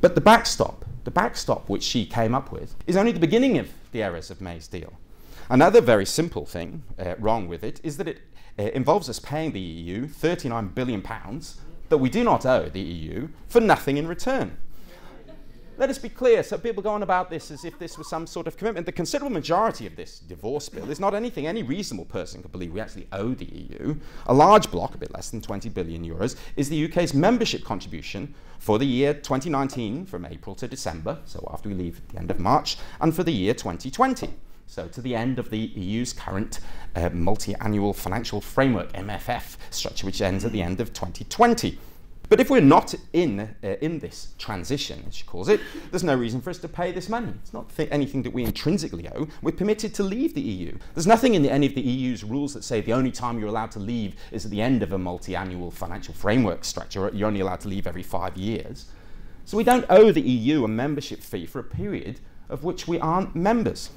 But the backstop, the backstop which she came up with, is only the beginning of the errors of May's deal. Another very simple thing uh, wrong with it is that it uh, involves us paying the EU 39 billion pounds that we do not owe the EU for nothing in return. Let us be clear, so people go on about this as if this was some sort of commitment. The considerable majority of this divorce bill is not anything any reasonable person could believe we actually owe the EU. A large block, a bit less than 20 billion euros, is the UK's membership contribution for the year 2019 from April to December, so after we leave at the end of March, and for the year 2020. So to the end of the EU's current uh, multi-annual financial framework, MFF, structure which ends at the end of 2020. But if we're not in, uh, in this transition, as she calls it, there's no reason for us to pay this money. It's not anything that we intrinsically owe. We're permitted to leave the EU. There's nothing in the, any of the EU's rules that say the only time you're allowed to leave is at the end of a multi-annual financial framework structure. You're only allowed to leave every five years. So we don't owe the EU a membership fee for a period of which we aren't members.